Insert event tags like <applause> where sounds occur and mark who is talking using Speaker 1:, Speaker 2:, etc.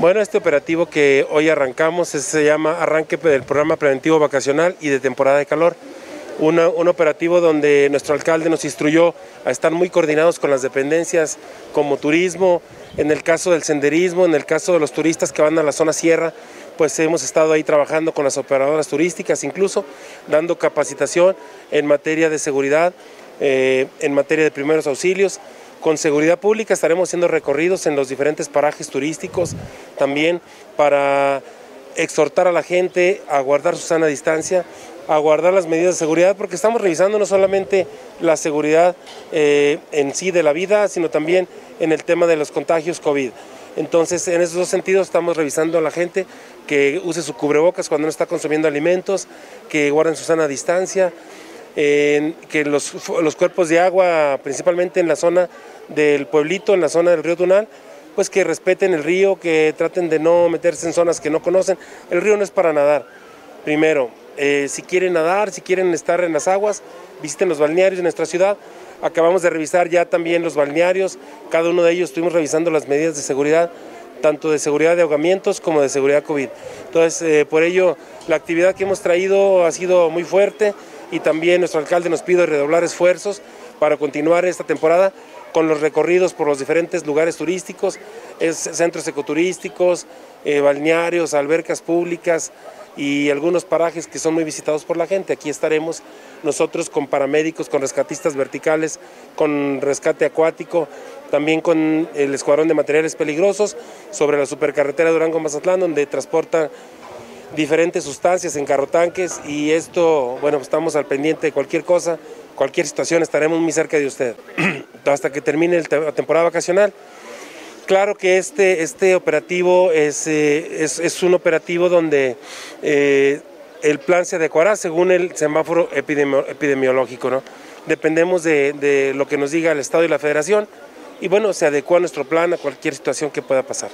Speaker 1: Bueno, este operativo que hoy arrancamos se llama Arranque del Programa Preventivo Vacacional y de Temporada de Calor. un operativo donde nuestro alcalde nos instruyó a estar muy coordinados con las dependencias como turismo, en el caso del senderismo, en el caso de los turistas que van a la zona sierra, pues hemos estado ahí trabajando con las operadoras turísticas, incluso dando capacitación en materia de seguridad, eh, en materia de primeros auxilios, con seguridad pública estaremos haciendo recorridos en los diferentes parajes turísticos también para exhortar a la gente a guardar su sana distancia, a guardar las medidas de seguridad, porque estamos revisando no solamente la seguridad eh, en sí de la vida, sino también en el tema de los contagios COVID. Entonces, en esos dos sentidos estamos revisando a la gente que use su cubrebocas cuando no está consumiendo alimentos, que guarden su sana distancia, que los, cuerpos de agua, principalmente en la zona del pueblito, en la zona del río Tunal, pues que respeten el río, que traten de no meterse en zonas que no conocen. El río no es para nadar. Primero, eh, si quieren nadar, si quieren estar en las aguas, visiten los balnearios de nuestra ciudad. Acabamos de revisar ya también los balnearios, cada uno de ellos estuvimos revisando las medidas de seguridad, tanto de seguridad de ahogamientos como de seguridad COVID. Entonces, eh, por ello, la actividad que hemos traído ha sido muy fuerte y también nuestro alcalde nos pide redoblar esfuerzos para continuar esta temporada con los recorridos por los diferentes lugares turísticos, centros ecoturísticos, eh, balnearios, albercas públicas y algunos parajes que son muy visitados por la gente. Aquí estaremos nosotros con paramédicos, con rescatistas verticales, con rescate acuático, también con el escuadrón de materiales peligrosos sobre la supercarretera Durango-Mazatlán, donde transporta diferentes sustancias en carrotanques y esto, bueno, estamos al pendiente de cualquier cosa, cualquier situación, estaremos muy cerca de usted <clears throat> hasta que termine la temporada vacacional. Claro que este, este operativo es, eh, es, un operativo donde eh, el plan se adecuará según el semáforo epidemiológico, ¿no? Dependemos de, de lo que nos diga el Estado y la Federación y bueno, se adecua nuestro plan a cualquier situación que pueda pasar.